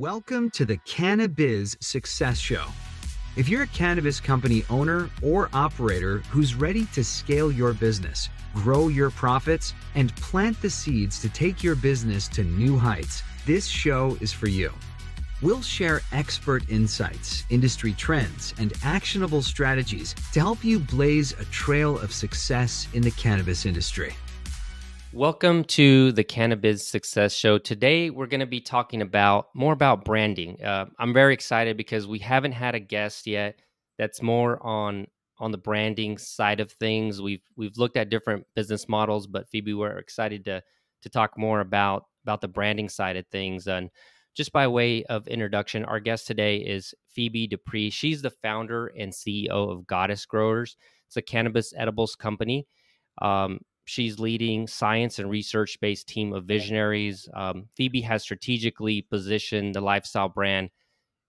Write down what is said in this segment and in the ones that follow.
Welcome to the CannaBiz Success Show. If you're a cannabis company owner or operator who's ready to scale your business, grow your profits, and plant the seeds to take your business to new heights, this show is for you. We'll share expert insights, industry trends, and actionable strategies to help you blaze a trail of success in the cannabis industry. Welcome to the CannaBiz Success Show. Today, we're going to be talking about more about branding. Uh, I'm very excited because we haven't had a guest yet that's more on on the branding side of things. We've we've looked at different business models, but Phoebe, we're excited to to talk more about about the branding side of things. And just by way of introduction, our guest today is Phoebe Depree. She's the founder and CEO of Goddess Growers. It's a cannabis edibles company. Um, She's leading science and research based team of visionaries. Um, Phoebe has strategically positioned the lifestyle brand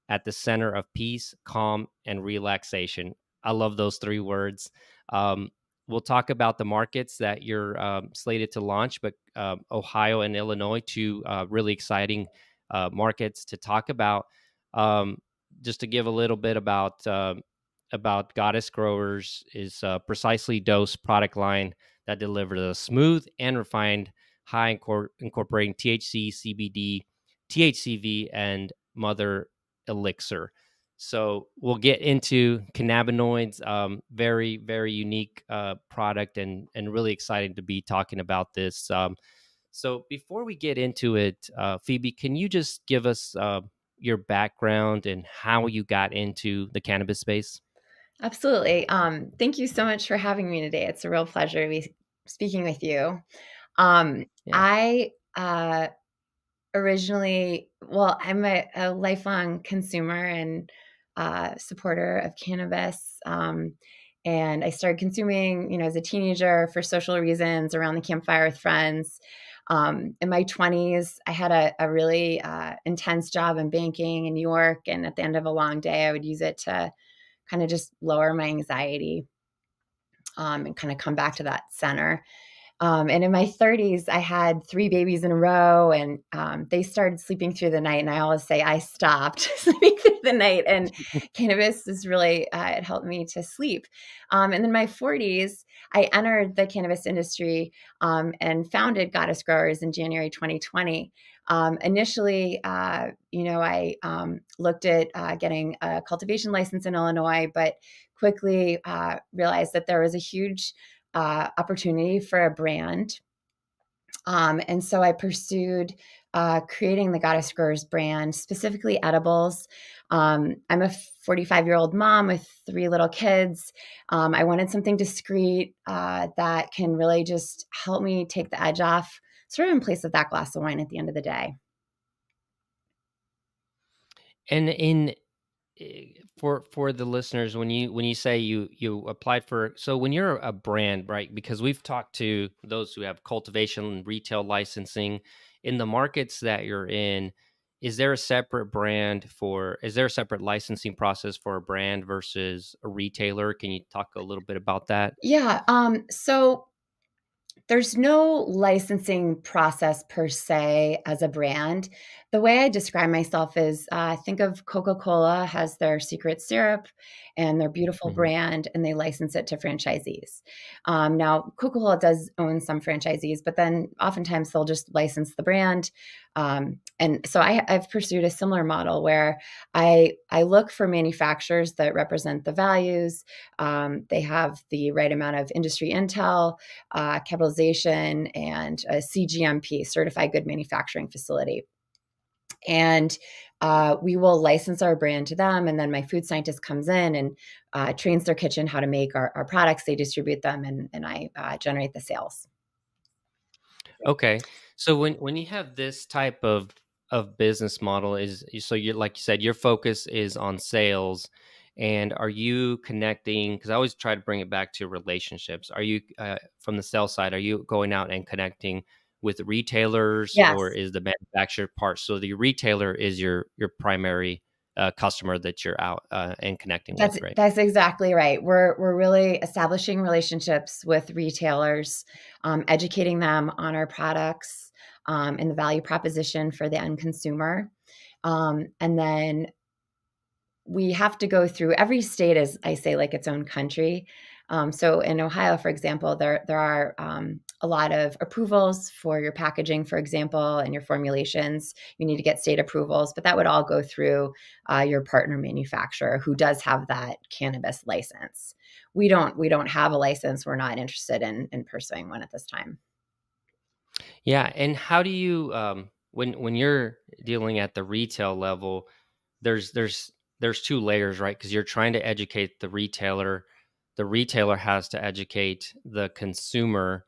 at the center of peace, calm, and relaxation. I love those three words. Um, we'll talk about the markets that you're um, slated to launch, but uh, Ohio and Illinois, two uh, really exciting uh, markets to talk about. Um, just to give a little bit about uh, about Goddess Growers is precisely dose product line that delivers a smooth and refined high incor- incorporating THC, CBD, THCV, and mother elixir. So we'll get into cannabinoids. Um, very, very unique uh, product, and and really exciting to be talking about this. Um, so before we get into it, uh, Phoebe, can you just give us uh, your background and how you got into the cannabis space? Absolutely. Um, thank you so much for having me today. It's a real pleasure to be speaking with you. Um, yeah. I uh, originally, well, I'm a, a lifelong consumer and uh, supporter of cannabis. Um, and I started consuming, you know, as a teenager for social reasons around the campfire with friends. Um, in my 20s, I had a, a really uh, intense job in banking in New York. And at the end of a long day, I would use it to kind of just lower my anxiety um, and kind of come back to that center. Um, and in my 30s, I had three babies in a row, and um, they started sleeping through the night. And I always say I stopped sleeping through the night, and cannabis is really uh, it helped me to sleep. Um, and then my 40s, I entered the cannabis industry um, and founded Goddess Growers in January 2020. Um, initially, uh, you know, I um, looked at uh, getting a cultivation license in Illinois, but quickly uh, realized that there was a huge uh, opportunity for a brand. Um, and so I pursued uh, creating the Goddess Growers brand, specifically edibles. Um, I'm a 45 year old mom with three little kids. Um, I wanted something discreet uh, that can really just help me take the edge off, sort of in place of that glass of wine at the end of the day. And in Eh, for for the listeners when you when you say you you applied for so when you're a brand right because we've talked to those who have cultivation and retail licensing in the markets that you're in is there a separate brand for is there a separate licensing process for a brand versus a retailer can you talk a little bit about that yeah um so there's no licensing process per se as a brand. The way I describe myself is uh, think of Coca Cola has their secret syrup and their beautiful mm-hmm. brand, and they license it to franchisees. Um, now, Coca Cola does own some franchisees, but then oftentimes they'll just license the brand. Um, and so I, have pursued a similar model where I I look for manufacturers that represent the values. Um, they have the right amount of industry intel, uh, capitalization, and a CGMP, Certified Good Manufacturing Facility. And uh, we will license our brand to them, and then my food scientist comes in and uh, trains their kitchen how to make our, our products. They distribute them, and, and I uh, generate the sales. Okay. So when when you have this type of of business model is so you like you said your focus is on sales and are you connecting because i always try to bring it back to relationships are you uh, from the sales side are you going out and connecting with retailers yes. or is the manufacturer part so the retailer is your your primary uh, customer that you're out uh, and connecting that's, with right that's exactly right we're we're really establishing relationships with retailers um, educating them on our products um, and the value proposition for the end consumer. Um, and then we have to go through every state is i say like its own country um, so in ohio for example there there are um, a lot of approvals for your packaging for example and your formulations you need to get state approvals but that would all go through uh, your partner manufacturer who does have that cannabis license we don't we don't have a license we're not interested in in pursuing one at this time yeah and how do you um, when when you're dealing at the retail level there's there's there's two layers, right? Because you're trying to educate the retailer. The retailer has to educate the consumer.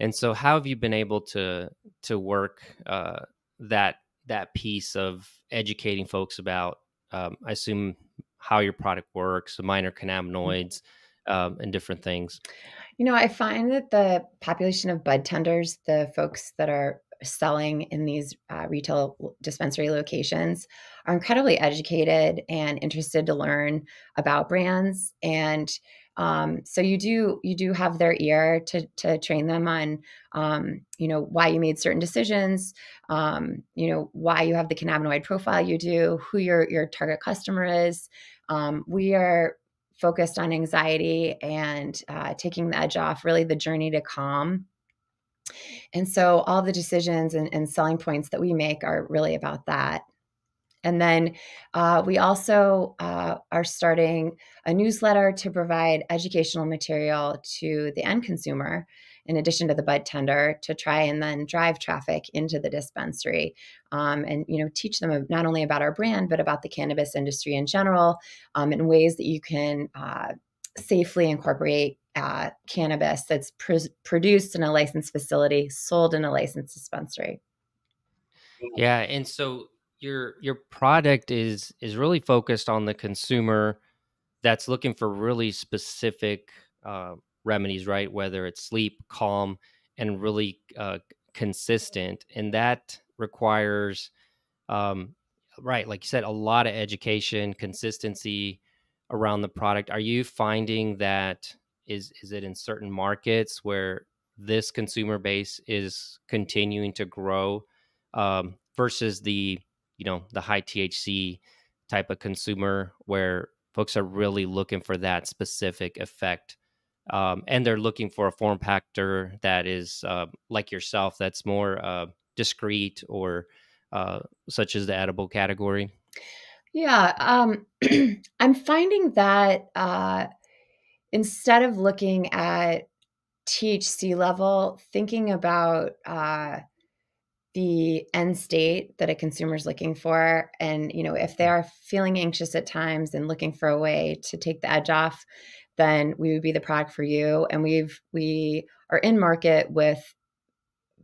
And so, how have you been able to to work uh, that that piece of educating folks about, um, I assume, how your product works, the minor mm-hmm. cannabinoids, um, and different things? You know, I find that the population of bud tenders, the folks that are selling in these uh, retail dispensary locations are incredibly educated and interested to learn about brands and um, so you do you do have their ear to to train them on um, you know why you made certain decisions um, you know why you have the cannabinoid profile you do who your your target customer is um, we are focused on anxiety and uh, taking the edge off really the journey to calm and so all the decisions and, and selling points that we make are really about that. And then uh, we also uh, are starting a newsletter to provide educational material to the end consumer, in addition to the bud tender, to try and then drive traffic into the dispensary, um, and you know teach them not only about our brand but about the cannabis industry in general, um, in ways that you can uh, safely incorporate uh, cannabis that's pr- produced in a licensed facility, sold in a licensed dispensary. Yeah, and so your your product is is really focused on the consumer that's looking for really specific uh, remedies, right? Whether it's sleep, calm, and really uh, consistent, and that requires, um, right, like you said, a lot of education, consistency around the product. Are you finding that is is it in certain markets where this consumer base is continuing to grow um, versus the you know the high THC type of consumer where folks are really looking for that specific effect um, and they're looking for a form factor that is uh, like yourself that's more uh, discreet or uh, such as the edible category? Yeah um, i'm finding that uh, instead of looking at THC level, thinking about uh, the end state that a consumer is looking for, and you know, if they mm. are feeling anxious at times and looking for a way to take the edge off, then we would be the product for you. And we've we are in market with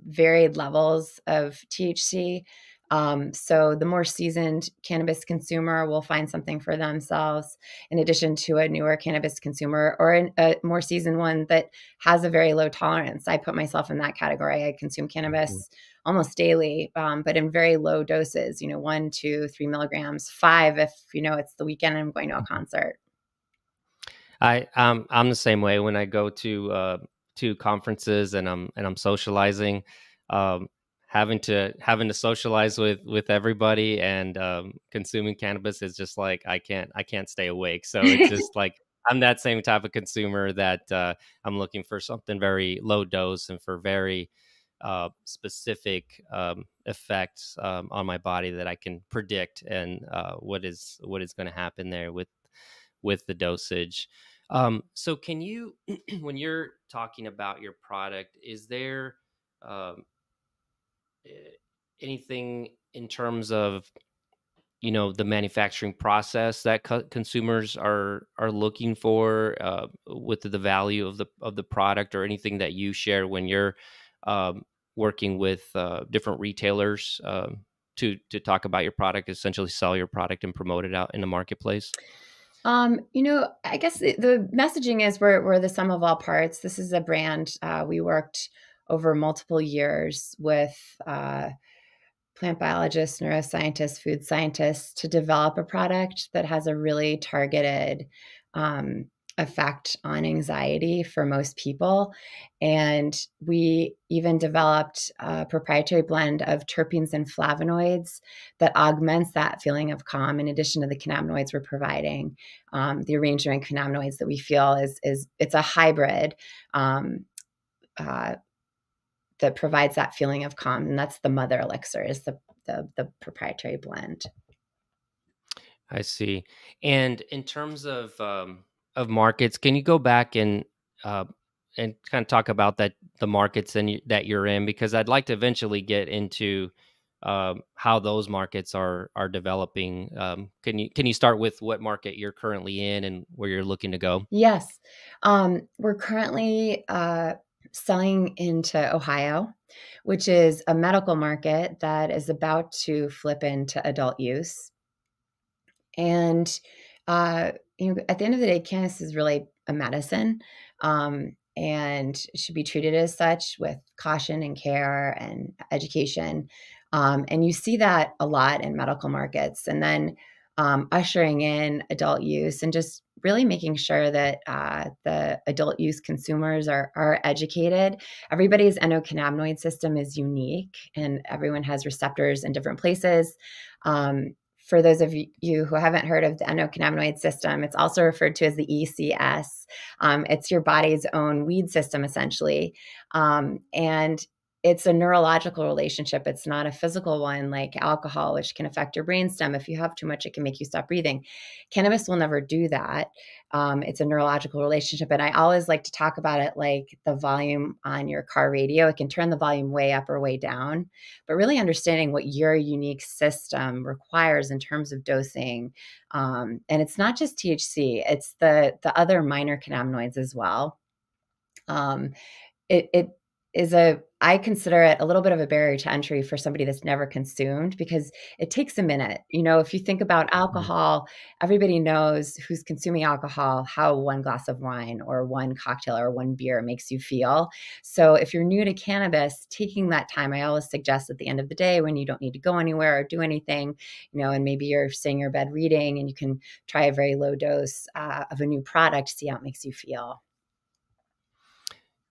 varied levels of THC. Um, so the more seasoned cannabis consumer will find something for themselves, in addition to a newer cannabis consumer or an, a more seasoned one that has a very low tolerance. I put myself in that category. I consume cannabis mm-hmm. almost daily, um, but in very low doses. You know, one, two, three milligrams, five if you know it's the weekend and I'm going to a mm-hmm. concert. I um, I'm the same way when I go to uh, to conferences and I'm and I'm socializing. Um, having to having to socialize with with everybody and um, consuming cannabis is just like I can't I can't stay awake. So it's just like I'm that same type of consumer that uh, I'm looking for something very low dose and for very uh, specific um, effects um, on my body that I can predict and uh, what is what is going to happen there with with the dosage. Um, so can you, when you're talking about your product, is there um, anything in terms of you know the manufacturing process that co- consumers are are looking for uh, with the value of the of the product or anything that you share when you're um, working with uh, different retailers um, to to talk about your product essentially sell your product and promote it out in the marketplace um, you know, I guess the, the, messaging is we're, we're the sum of all parts. This is a brand. Uh, we worked over multiple years with uh, plant biologists, neuroscientists, food scientists to develop a product that has a really targeted um, effect on anxiety for most people. And we even developed a proprietary blend of terpenes and flavonoids that augments that feeling of calm in addition to the cannabinoids we're providing. Um, the arrangement of cannabinoids that we feel is, is it's a hybrid um, uh, that provides that feeling of calm. And that's the mother elixir is the, the, the proprietary blend. I see. And in terms of um, of markets, can you go back and uh, and kind of talk about that the markets and that you're in? Because I'd like to eventually get into um, how those markets are are developing. Um, can you can you start with what market you're currently in and where you're looking to go? Yes, um, we're currently uh, selling into Ohio, which is a medical market that is about to flip into adult use. And uh, you know, at the end of the day, cannabis is really a medicine, um, and should be treated as such with caution and care and education. Um, and you see that a lot in medical markets. And then um, ushering in adult use and just really making sure that uh, the adult use consumers are, are educated. Everybody's endocannabinoid system is unique and everyone has receptors in different places. Um, for those of you who haven't heard of the endocannabinoid system, it's also referred to as the ECS. Um, it's your body's own weed system, essentially. Um, and it's a neurological relationship. It's not a physical one like alcohol, which can affect your brainstem. If you have too much, it can make you stop breathing. Cannabis will never do that. Um, it's a neurological relationship. And I always like to talk about it like the volume on your car radio. It can turn the volume way up or way down, but really understanding what your unique system requires in terms of dosing. Um, and it's not just THC, it's the, the other minor cannabinoids as well. Um, it, it is a I consider it a little bit of a barrier to entry for somebody that's never consumed because it takes a minute. You know, if you think about mm-hmm. alcohol, everybody knows who's consuming alcohol how one glass of wine or one cocktail or one beer makes you feel. So if you're new to cannabis, taking that time, I always suggest at the end of the day when you don't need to go anywhere or do anything, you know, and maybe you're sitting in your bed reading and you can try a very low dose uh, of a new product, see how it makes you feel.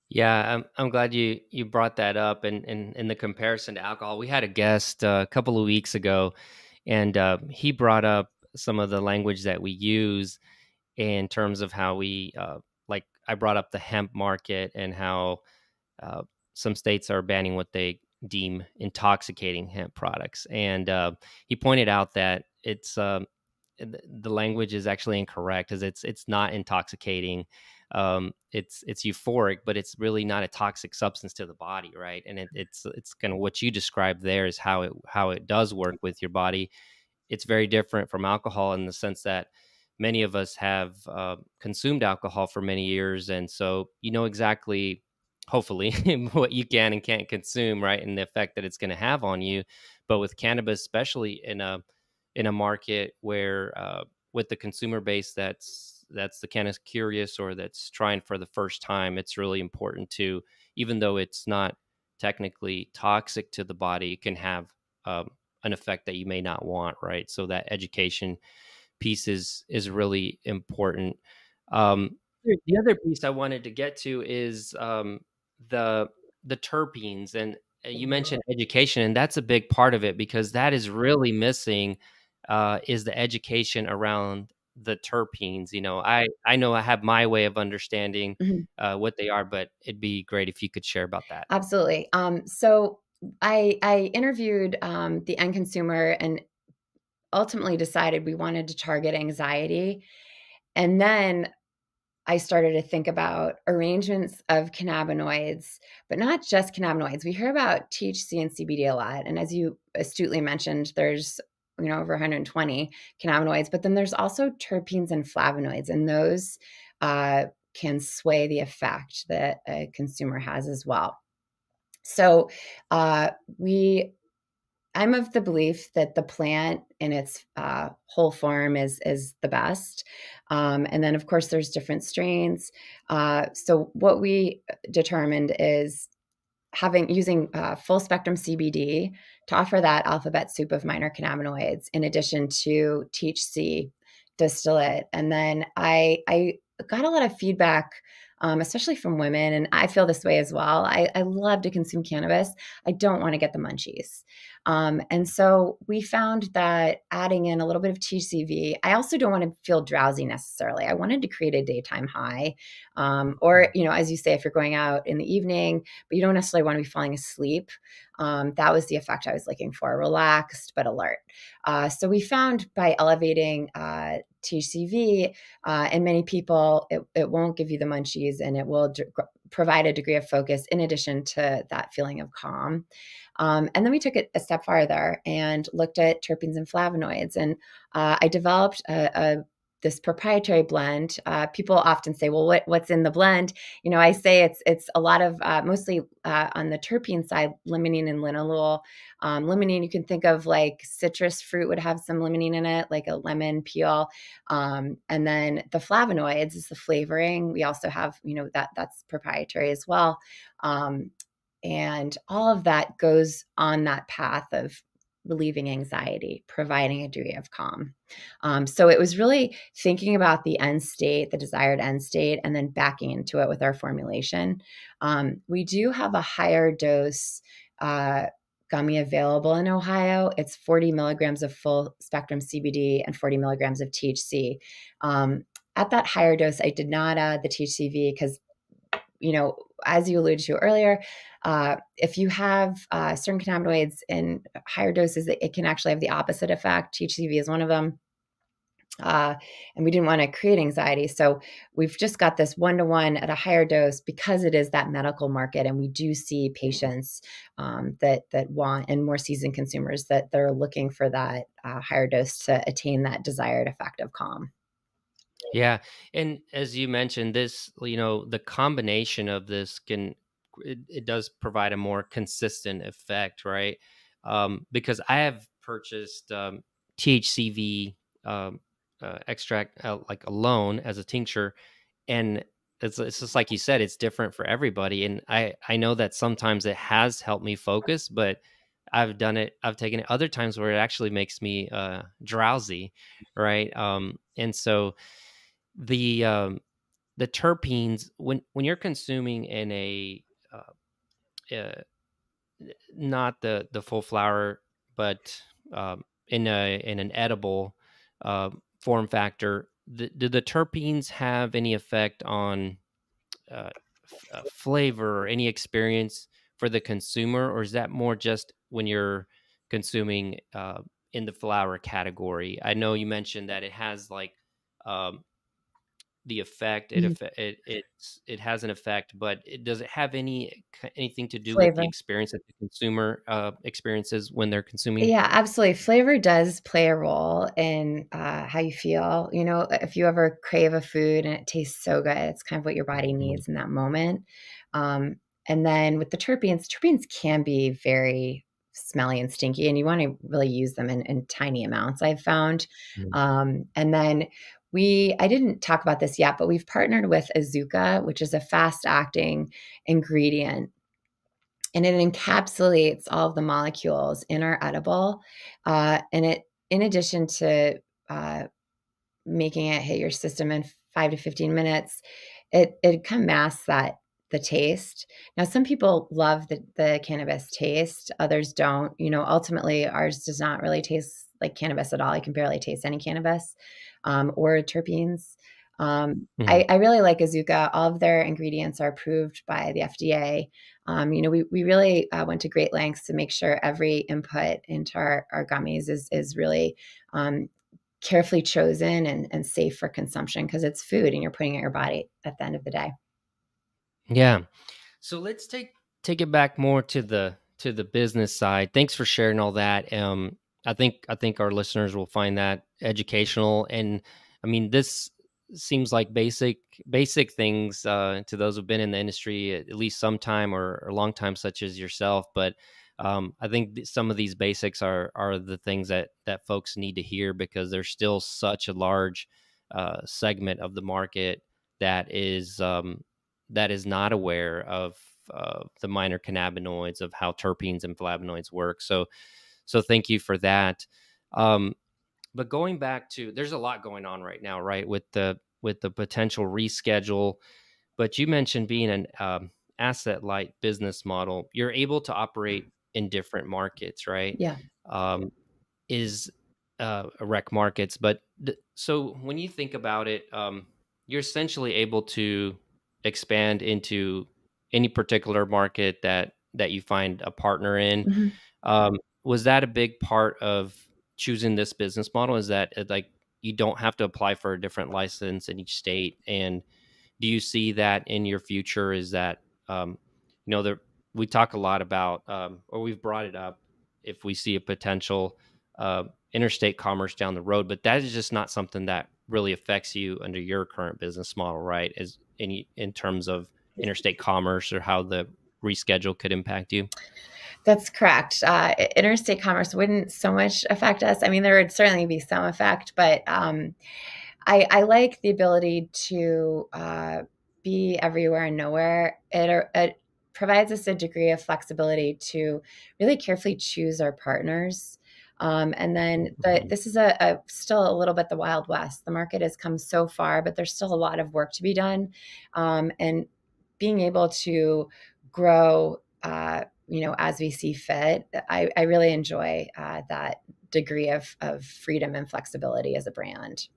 Yeah, I'm I'm glad you you brought that up and in, in, in the comparison to alcohol. We had a guest uh, a couple of weeks ago, and uh, he brought up some of the language that we use in terms of how we uh, like. I brought up the hemp market and how uh, some states are banning what they deem intoxicating hemp products, and uh, he pointed out that it's um, the language is actually incorrect, as it's it's not intoxicating um, it's it's euphoric, but it's really not a toxic substance to the body, right? And it, it's it's kind of what you described there is how it how it does work with your body. It's very different from alcohol in the sense that many of us have uh, consumed alcohol for many years, and so you know exactly, hopefully, what you can and can't consume, right, and the effect that it's going to have on you. But with cannabis, especially in a in a market where uh, with the consumer base that's that's the kind of curious or that's trying for the first time, it's really important to, even though it's not technically toxic to the body, it can have um, an effect that you may not want, right? So that education piece is is really important. Um, the other piece I wanted to get to is um, the the terpenes, and uh, you mentioned education, and that's a big part of it because that is really missing. Uh, is the education around the terpenes you know i i know i have my way of understanding mm-hmm. uh, what they are but it'd be great if you could share about that absolutely um so i i interviewed um the end consumer and ultimately decided we wanted to target anxiety and then I started to think about arrangements of cannabinoids, but not just cannabinoids. We hear about THC and CBD a lot. And as you astutely mentioned, there's you know over 120 cannabinoids but then there's also terpenes and flavonoids and those uh, can sway the effect that a consumer has as well. So uh, we i'm of the belief that the plant in its uh, whole form is is the best um, and then of course there's different strains uh, so what we determined is having using uh, full spectrum CBD to offer that alphabet soup of minor cannabinoids in addition to THC distillate. And then I I got a lot of feedback um, especially from women. And I feel this way as well. I, I love to consume cannabis. I don't want to get the munchies. Um, and so we found that adding in a little bit of THCV, I also don't want to feel drowsy necessarily. I wanted to create a daytime high. Um, or, you know, as you say, if you're going out in the evening, but you don't necessarily want to be falling asleep. Um, that was the effect I was looking for relaxed but alert. Uh, so we found by elevating uh, THCV, uh, and many people, it, it won't give you the munchies and it will provide a degree of focus in addition to that feeling of calm. Um, and then we took it a step farther and looked at terpenes and flavonoids. And uh, I developed a, a this proprietary blend. Uh, people often say, "Well, what, what's in the blend?" You know, I say it's it's a lot of uh, mostly uh, on the terpene side, limonene and linalool. Um, limonene, you can think of like citrus fruit would have some limonene in it, like a lemon peel, um, and then the flavonoids is the flavoring. We also have, you know, that that's proprietary as well. Um, and all of that goes on that path of relieving anxiety, providing a degree of calm. Um, so it was really thinking about the end state, the desired end state, and then backing into it with our formulation. Um, we do have a higher dose. Uh, gummy available in Ohio. It's 40 milligrams of full spectrum CBD and 40 milligrams of THC. Um, at that higher dose, I did not add the THCV because, you know, as you alluded to earlier, uh, if you have uh, certain cannabinoids in higher doses, it, it, can actually have the opposite effect. THCV is one of them. Uh, and we didn't want to create anxiety. So we've just got this one to one at a higher dose because it is that medical market. And we do see patients um, that, that want and more seasoned consumers that they're looking for that uh, higher dose to attain that desired effect of calm. Yeah. And as you mentioned, this, you know, the combination of this can it, it does provide a more consistent effect, right? Um, because I have purchased um, THCV um, uh, extract uh, like alone as a tincture, and it's, it's just like you said, it's different for everybody. And I I know that sometimes it has helped me focus, but I've done it. I've taken it other times where it actually makes me uh, drowsy, right? Um, and so the um, the terpenes when when you're consuming in a uh, not the the full flower, but um, in a in an edible uh, form factor. The, do the terpenes have any effect on uh, uh, flavor or any experience for the consumer, or is that more just when you're consuming uh, in the flower category? I know you mentioned that it has like um, the effect it mm-hmm. it it's it has an effect but it does it have any anything to do flavor. with the experience that the consumer uh, experiences when they're consuming yeah absolutely flavor does play a role in uh, how you feel you know if you ever crave a food and it tastes so good it's kind of what your body mm-hmm. needs in that moment um, and then with the terpenes terpenes can be very smelly and stinky and you want to really use them in, in tiny amounts i've found mm-hmm. um, and then we i didn't talk about this yet but we've partnered with Azuca which is a fast acting ingredient and it encapsulates all of the molecules in our edible uh, and it in addition to uh, making it hit your system in five to 15 minutes it it kind of masks that the taste now some people love the, the cannabis taste others don't you know ultimately ours does not really taste like cannabis at all i can barely taste any cannabis um, or terpenes. Um, mm-hmm. I, I, really like Azuca. All of their ingredients are approved by the FDA. Um, you know, we, we really uh, went to great lengths to make sure every input into our, our gummies is, is really um, carefully chosen and, and safe for consumption because it's food and you're putting it in your body at the end of the day. Yeah. So let's take take it back more to the to the business side. Thanks for sharing all that. Um, I think I think our listeners will find that educational and I mean this seems like basic basic things uh, to those who've been in the industry at least some time or, a long time, such as yourself. But um, I think some of these basics are are the things that that folks need to hear because there's still such a large uh, segment of the market that is um, that is not aware of uh, the minor cannabinoids of how terpenes and flavonoids work. So so thank you for that. Um, but going back to, there's a lot going on right now, right? With the with the potential reschedule. But you mentioned being an um, asset light business model. You're able to operate in different markets, right? Yeah. Um, is uh, rec markets, but th- so when you think about it, um, you're essentially able to expand into any particular market that that you find a partner in. Mm-hmm. Um, was that a big part of choosing this business model? Is that uh, like you don't have to apply for a different license in each state, and do you see that in your future? Is that um, you know there we talk a lot about, um, or we've brought it up if we see a potential uh, interstate commerce down the road, but that is just not something that really affects you under your current business model, right? As any in terms of interstate commerce or how the reschedule could impact you? That's correct. Uh, interstate commerce wouldn't so much affect us. I mean, there would certainly be some effect, but um, I, I, like the ability to uh, be everywhere and nowhere. It, it provides us a degree of flexibility to really carefully choose our partners. Um, and then the, mm-hmm. this is a, a, still a little bit the Wild West. The market has come so far, but there's still a lot of work to be done. Um, and being able to grow, uh, you know, as we see fit, I, I really enjoy uh, that degree of, of freedom and flexibility as a brand.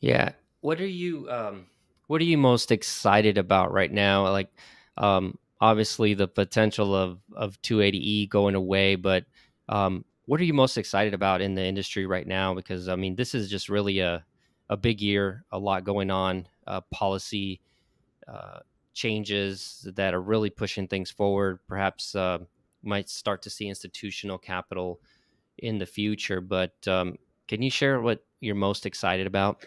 Yeah. What are you, um, what are you most excited about right now? Like, um, obviously the potential of, of 280E going away, but, um, what are you most excited about in the industry right now? Because I mean, this is just really a, a big year, a lot going on, uh, policy, uh, changes that are really pushing things forward. Perhaps uh, might start to see institutional capital in the future. But um, can you share what you're most excited about?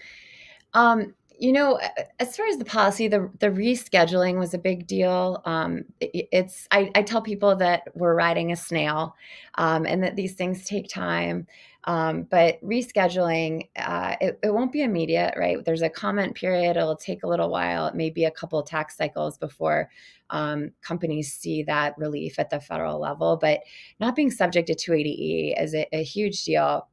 Um, you know, as far as the policy, the the rescheduling was a big deal. Um, it, it's I, I, tell people that we're riding a snail, um, and that these things take time. Um, but rescheduling, uh, it, it, won't be immediate, right? There's a comment period. It'll take a little while. It may be a couple tax cycles before um, companies see that relief at the federal level. But not being subject to 280E is a, a huge deal.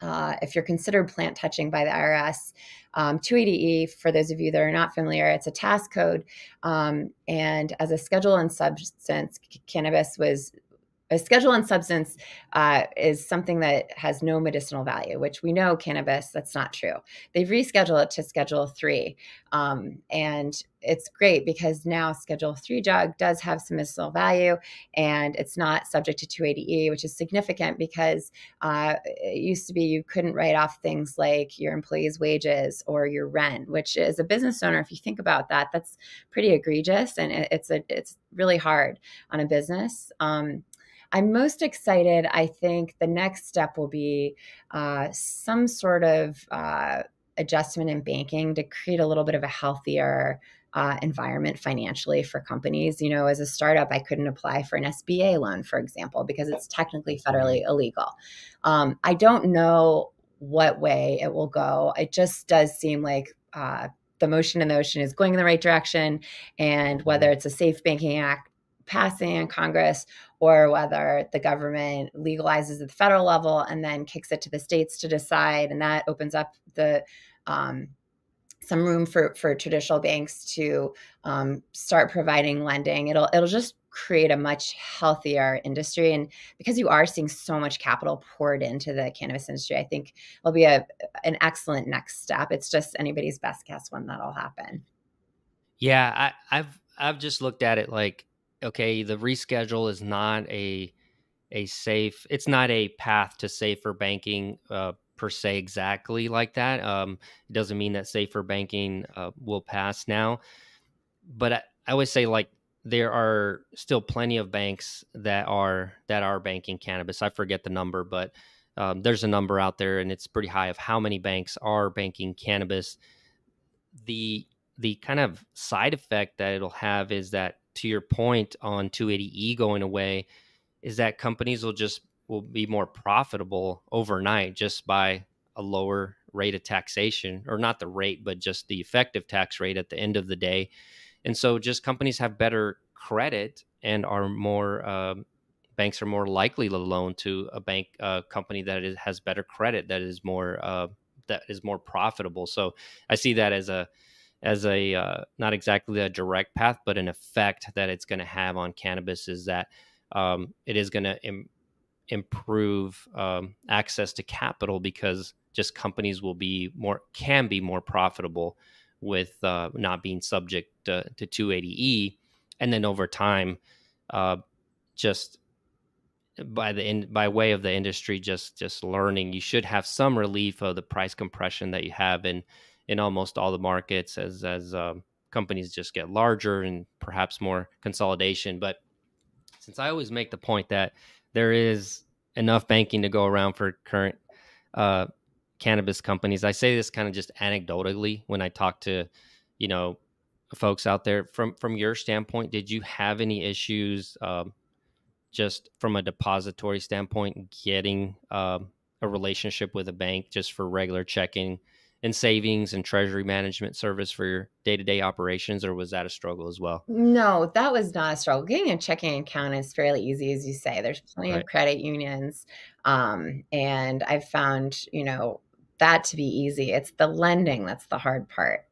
Uh, if you're considered plant touching by the IRS, um, 280E, for those of you that are not familiar, it's a task code. Um, and as a schedule and substance, cannabis was a schedule and substance uh, is something that has no medicinal value, which we know cannabis, that's not true. They've rescheduled it to Schedule 3. Um, and it's great because now Schedule 3 drug does have some medicinal value and it's not subject to 280E, which is significant because uh, it used to be you couldn't write off things like your employees' wages or your rent, which as a business owner, if you think about that, that's pretty egregious and it's a, it's really hard on a business. Um, I'm most excited. I think the next step will be uh, some sort of uh, adjustment in banking to create a little bit of a healthier uh, environment financially for companies. You know, as a startup, I couldn't apply for an SBA loan, for example, because it's technically federally illegal. Um, I don't know what way it will go. It just does seem like uh, the motion in the ocean is going in the right direction. And whether it's a Safe Banking Act passing in Congress or whether the government legalizes at the federal level and then kicks it to the states to decide. And that opens up the um, some room for for traditional banks to um, start providing lending. It'll it'll just create a much healthier industry. And because you are seeing so much capital poured into the cannabis industry, I think it'll be a an excellent next step. It's just anybody's best guess when that'll happen. Yeah, I, I've I've just looked at it like okay, the reschedule is not a a safe. It's not a path to safer banking uh, per se exactly like that. Um, it doesn't mean that safer banking uh, will pass now, but I, I always say like there are still plenty of banks that are that are banking cannabis. I forget the number, but um, there's a number out there, and it's pretty high of how many banks are banking cannabis. The the kind of side effect that it'll have is that to your point on 280E going away, is that companies will just will be more profitable overnight just by a lower rate of taxation, or not the rate, but just the effective tax rate at the end of the day. And so, just companies have better credit and are more um, banks are more likely to loan to a bank uh, company that is, has better credit that is more uh, that is more profitable. So I see that as a as a uh, not exactly a direct path, but an effect that it's going to have on cannabis is that um, it is going to Im- improve um, access to capital because just companies will be more can be more profitable with uh, not being subject to, to 280e, and then over time, uh, just by the in, by way of the industry just just learning you should have some relief of the price compression that you have in in almost all the markets as as um, companies just get larger and perhaps more consolidation. But since I always make the point that there is enough banking to go around for current uh, cannabis companies, I say this kind of just anecdotally when I talk to you know folks out there. From from your standpoint, did you have any issues? Um, just from a depository standpoint, getting um, a relationship with a bank just for regular checking and savings and treasury management service for your day-to-day operations or was that a struggle as well? No that was not a struggle. Getting a checking account is fairly easy as you say. There's plenty right. of credit unions um, and i've found you know that to be easy. It's the lending that's the hard part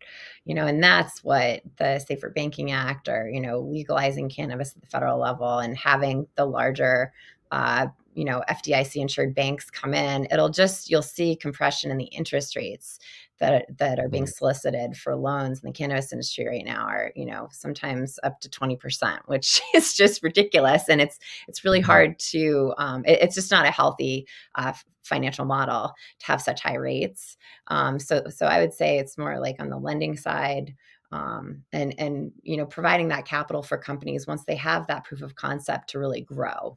you know and that's what the safer banking act or you know legalizing cannabis at the federal level and having the larger uh, you know FDIC insured banks come in, it'll just you'll see compression in the interest rates that that are being mm-hmm. solicited for loans in the cannabis industry right now are you know sometimes up to 20% which is just ridiculous and it's it's really mm-hmm. hard to um, it, it's just not a healthy uh, financial model to have such high rates um, so so i would say it's more like on the lending side um, and and you know providing that capital for companies once they have that proof of concept to really grow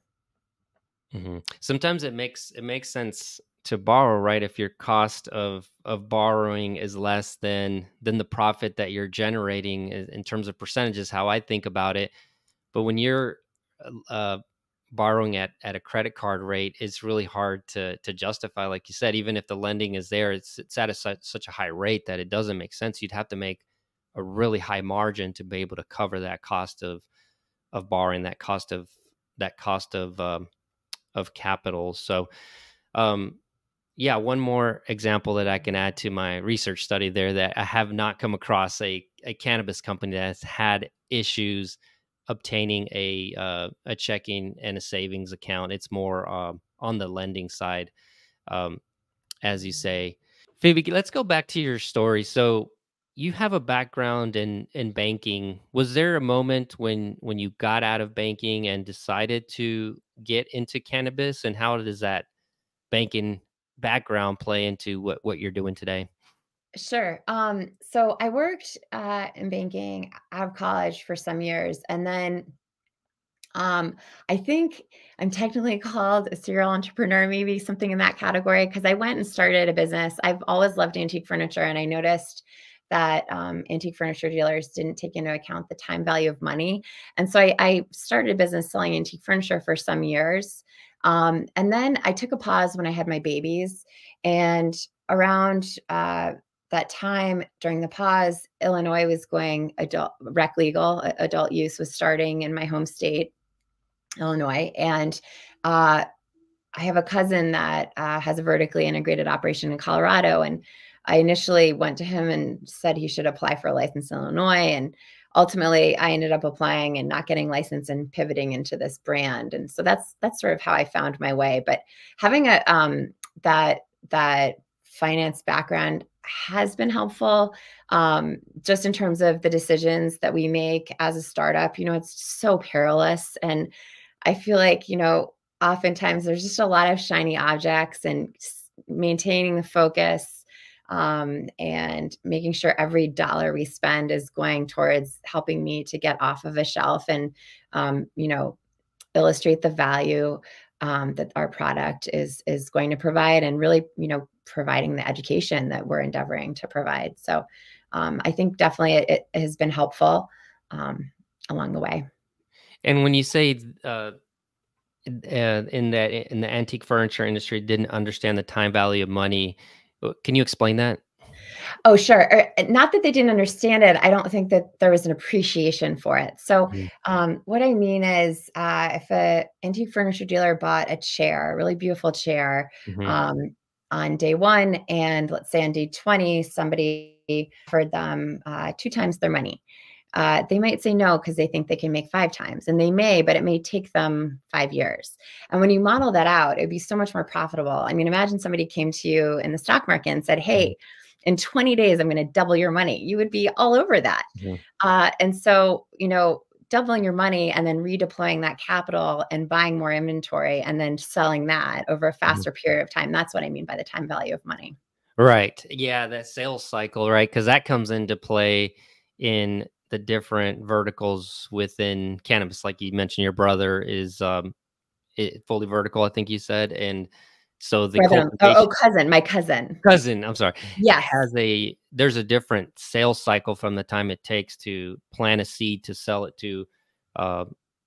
Mm-hmm. Sometimes it makes it makes sense to borrow, right? If your cost of of borrowing is less than than the profit that you're generating in terms of percentages, how I think about it. But when you're uh, uh, borrowing at at a credit card rate, it's really hard to to justify. Like you said, even if the lending is there, it's it's at a, such, such a high rate that it doesn't make sense. You'd have to make a really high margin to be able to cover that cost of of borrowing, that cost of that cost of um, of capital. So, um, yeah, one more example that I can add to my research study there that I have not come across a, a cannabis company that has had issues obtaining a uh, a checking and a savings account. It's more uh, on the lending side, um, as you say. Phoebe, let's go back to your story. So you have a background in in banking. Was there a moment when when you got out of banking and decided to get into cannabis, and how does that banking background play into what what you're doing today? Sure. Um, so I worked uh, in banking out of college for some years, and then um, I think I'm technically called a serial entrepreneur, maybe something in that category, because I went and started a business. I've always loved antique furniture, and I noticed that um, antique furniture dealers didn't take into account the time value of money. And so I, I started a business selling antique furniture for some years. Um, and then I took a pause when I had my babies. And around uh, that time during the pause, Illinois was going adult rec legal, adult use was starting in my home state, Illinois. And uh, I have a cousin that uh, has a vertically integrated operation in Colorado. And I initially went to him and said he should apply for a license in Illinois. And ultimately I ended up applying and not getting licensed and pivoting into this brand. And so that's that's sort of how I found my way. But having a um that that finance background has been helpful um, just in terms of the decisions that we make as a startup. You know, it's so perilous. And I feel like, you know, oftentimes there's just a lot of shiny objects and maintaining the focus um, and making sure every dollar we spend is going towards helping me to get off of a shelf and um, you know illustrate the value um, that our product is is going to provide and really you know providing the education that we're endeavoring to provide. So um, i think definitely it, it has been helpful um, along the way. And when you say uh, uh, in that in the antique furniture industry didn't understand the time value of money can you explain that? Oh, sure. Er, eh, not that they didn't understand it. I don't think that there was an appreciation for it. So, mm-hmm. um, what I mean is, uh, if a antique furniture dealer bought a chair, a really beautiful chair, mm-hmm. um, on day one, and let's say on day 20, somebody offered them uh, two times their money. Uh, they might say no because they think they can make five times, and they may, but it may take them five years. And when you model that out, it'd be so much more profitable. I mean, imagine somebody came to you in the stock market and said, "Hey, in 20 days, I'm going to double your money." You would be all over that. Mm-hmm. Uh, and so, you know, doubling your money and then redeploying that capital and buying more inventory and then selling that over a mm-hmm. faster mm-hmm. period of time. That's what I mean by the time value of money. Right. Yeah, that sales cycle, right? Because that comes into play in the different verticals within cannabis. Like you mentioned, your brother is um, it, fully vertical, I think you said, and so the oh, oh, cousin, my cousin, cousin. I'm sorry. Yeah, has a there's a different sales cycle from the time it takes to plant a seed to sell it to uh,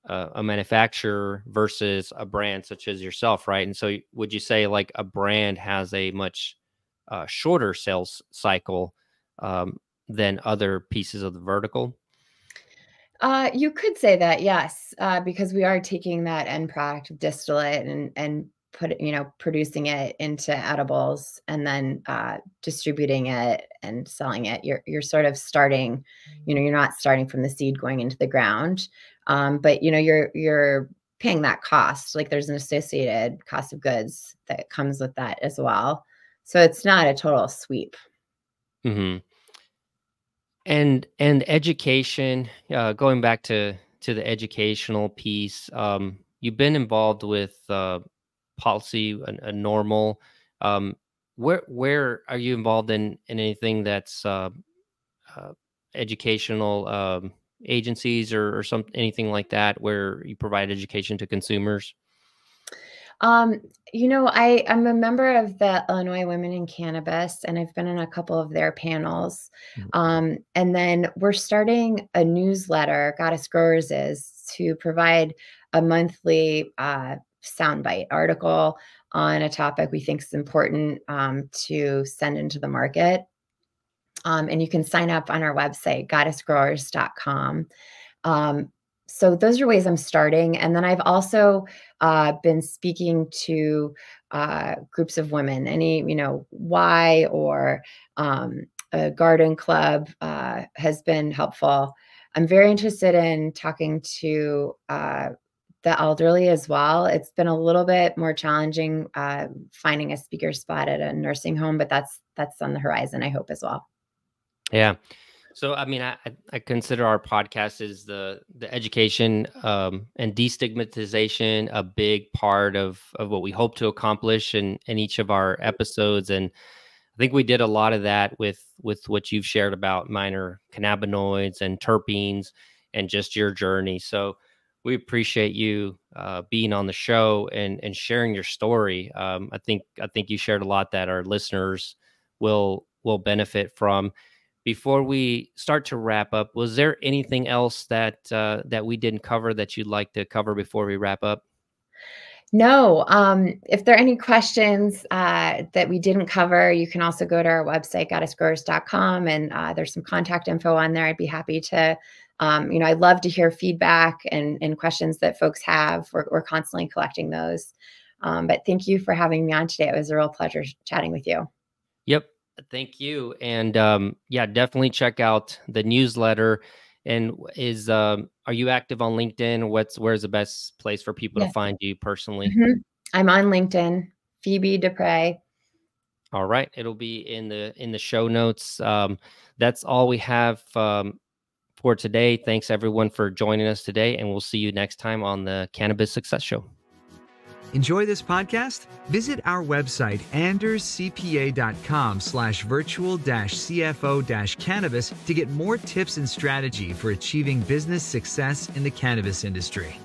a manufacturer versus a brand such as yourself, right? And so, would you say like a brand has a much uh, shorter sales cycle um, than other pieces of the vertical? Uh, you could say that, yes, uh, because we are taking that end product of distillate and and put you know producing it into edibles and then uh, distributing it and selling it you're you're sort of starting you know you're not starting from the seed going into the ground um, but you know you're you're paying that cost like there's an associated cost of goods that comes with that as well so it's not a total sweep mm-hmm. And and education uh, going back to to the educational piece um, you've been involved with uh, policy, a, a NORML. Um, where where are you involved in in anything that's uh, uh, educational um, agencies or, or anything like that where you provide education to consumers? Um, you know, I, I'm a member of the Illinois Women in Cannabis, and I've been in a couple of their panels. Mm-hmm. Um, and then we're starting a newsletter, Goddess Growers is, to provide a monthly uh, soundbite article on a topic we think is important um, to send into the market. Um, and you can sign up on our website, goddessgrowers.com. Um, so those are ways I'm starting. And then I've also uh, been speaking to uh, groups of women, any, you know, Y or um, a garden club uh, has been helpful. I'm very interested in talking to uh, the elderly as well. It's been a little bit more challenging uh, finding a speaker spot at a nursing home, but that's that's on the horizon. I hope as well. Yeah. So I mean, I I consider our podcast is the the education um, and destigmatization a big part of of what we hope to accomplish in in each of our episodes, and I think we did a lot of that with with what you've shared about minor cannabinoids and terpenes and just your journey. So we appreciate you uh, being on the show and and sharing your story. Um, I think I think you shared a lot that our listeners will will benefit from. Before we start to wrap up, was there anything else that uh, that we didn't cover that you'd like to cover before we wrap up? No. Um, if there are any questions uh, that we didn't cover, you can also go to our website, goddessgrowers.com, and uh, there's some contact info on there. I'd be happy to um, you know, I love to hear feedback and, and questions that folks have. We're, we're constantly collecting those. Um, but thank you for having me on today. It was a real pleasure chatting with you. Yep. Thank you. And um, yeah, definitely check out the newsletter. And is um, are you active on LinkedIn? What's where's the best place for people to find you personally? Mm-hmm. I'm on LinkedIn, Phoebe Depree. All right, it'll be in the in the show notes. Um, that's all we have um, for today. Thanks everyone for joining us today, and we'll see you next time on the CannaBiz Success Show. Enjoy this podcast? Visit our website, anderscpa.com slash virtual CFO cannabis to get more tips and strategy for achieving business success in the cannabis industry.